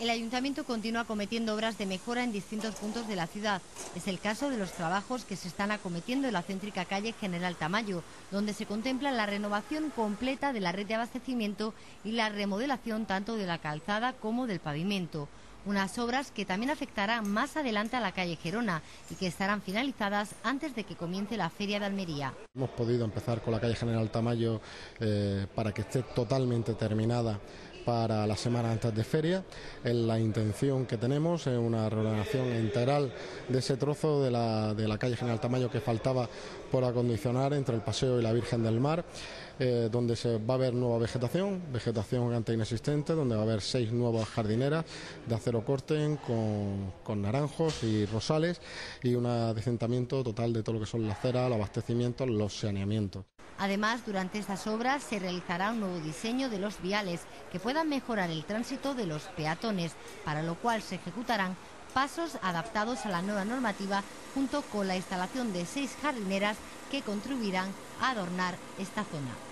El ayuntamiento continúa cometiendo obras de mejora en distintos puntos de la ciudad. Es el caso de los trabajos que se están acometiendo en la céntrica calle General Tamayo, donde se contempla la renovación completa de la red de abastecimiento y la remodelación tanto de la calzada como del pavimento. Unas obras que también afectarán más adelante a la calle Gerona y que estarán finalizadas antes de que comience la Feria de Almería. Hemos podido empezar con la calle General Tamayo eh, para que esté totalmente terminada para la semana antes de feria. Es la intención que tenemos, es una reordenación integral de ese trozo de la, de la calle General Tamayo que faltaba por acondicionar entre el Paseo y la Virgen del Mar, eh, donde se va a ver nueva vegetación, vegetación antes inexistente, donde va a haber seis nuevas jardineras de acero corte con, con naranjos y rosales y un adecentamiento total de todo lo que son la acera, el abastecimiento, los saneamientos. Además, durante estas obras se realizará un nuevo diseño de los viales que puedan mejorar el tránsito de los peatones, para lo cual se ejecutarán pasos adaptados a la nueva normativa junto con la instalación de seis jardineras que contribuirán a adornar esta zona.